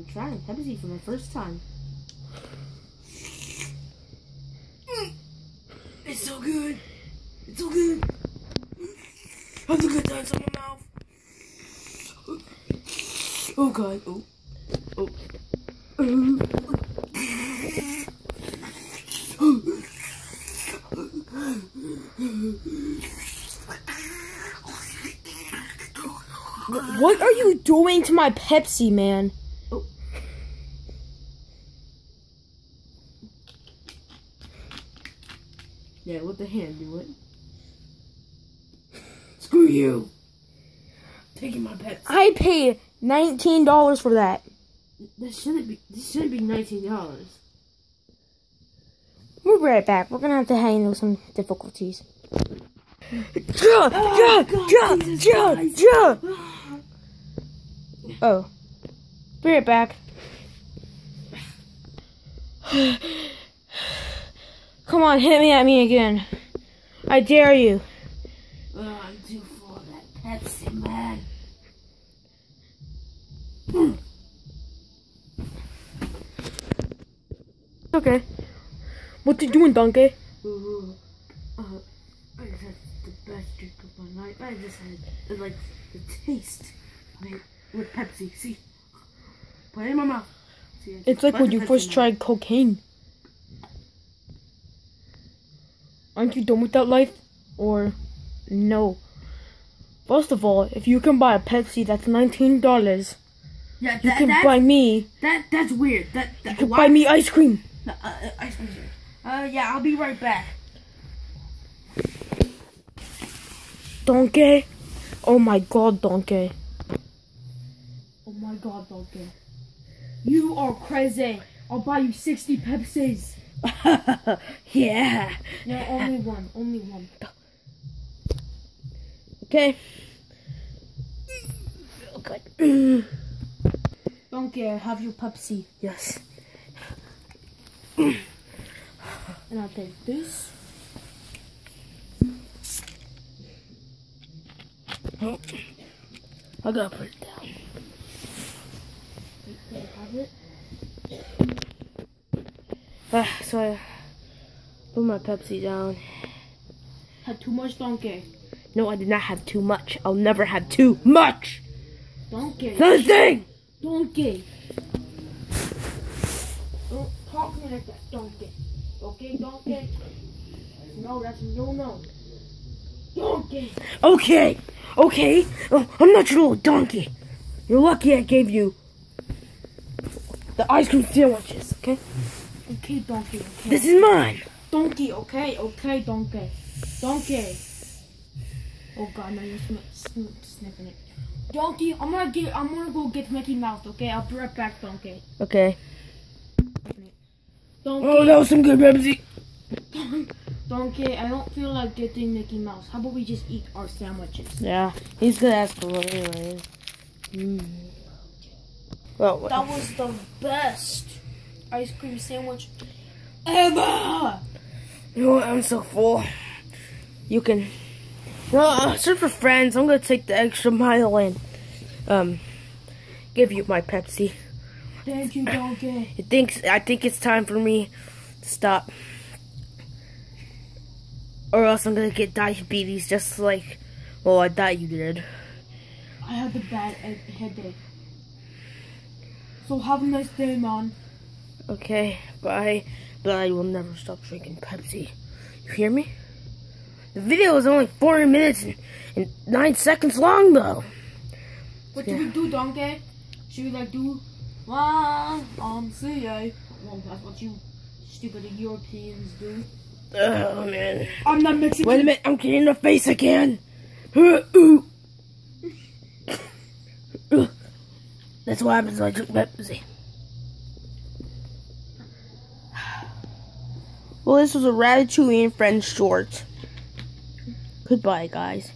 I'm trying Pepsi for my first time. It's so good. It's so good. I have a good time in my mouth. Oh god. Oh. Oh. What are you doing to my Pepsi, man? Yeah, let the hand do it. Screw you. Taking my pet. I paid nineteen dollars for that. This shouldn't be. This shouldn't be nineteen dollars. We'll be right back. We're gonna have to handle some difficulties. Jump! Jump! Jump! Jump! Jump! Oh. Be right back. Come on, hit me at me again. I dare you. Oh, I'm too full of that Pepsi, man. Okay. What you doing, donkey? Ooh, uh, I just had the best drink of my life. I just had uh, like the taste it with Pepsi. See, put it in my mouth. See, It's like when you Pepsi first tried cocaine. Aren't you done with that life? Or no? First of all, if you can buy a Pepsi that's nineteen dollars, Yeah, you can that, buy me. that that's weird. That, that You can buy me ice cream. Uh, uh, ice cream. Uh, yeah, I'll be right back. Donkey. Oh my God, donkey. Oh my god, Donkey. You are crazy. I'll buy you 60 Pepsis. yeah. No, only one. Only one. Okay. Good. Donkey, have your Pepsi. yes. And I'll take this. Oh. I gotta put it down. Have it. Ah, so I put my Pepsi down. Had too much Donkey. No, I did not have too much. I'll never have too much. Donkey. That's the thing. Donkey. Don't talk to me like that, Donkey. Okay, Donkey? No, that's no, no. Donkey. Okay, okay. Oh, I'm not your little donkey. You're lucky I gave you the ice cream sandwiches. Okay, Okay, Donkey, okay. this is mine. Donkey, okay, okay, Donkey. Donkey. Oh god, now you're sn- sn- sniffing it. Donkey, I'm gonna get, I'm gonna go get Mickey Mouse, okay? I'll be right back, Donkey. Okay. Donkey, Oh, that was some good Pepsi. Donkey, I don't feel like getting Mickey Mouse. How about we just eat our sandwiches? Yeah, he's gonna ask for one anyways. Mm. Well, That was the best ice cream sandwich ever! you know what? I'm so full. You can. No, uh, search for friends. I'm gonna take the extra mile and um give you my Pepsi. Thank you, Donkey. It thinks I think it's time for me to stop. Or else I'm gonna get diabetes just like well I thought you did. I had a bad he- headache. So have a nice day, man. Okay, bye. But I will never stop drinking Pepsi. You hear me? The video is only 40 minutes and, and 9 seconds long though. What do we do, Donkey? Should we like do um, see ya? Well, that's what you stupid Europeans do. Oh man. I'm not Mexican. Wait a minute, I'm getting in the face again. Uh. That's what happens when I drink Pepsi. Well, this was a Ratatouille and Friends short. Goodbye, guys.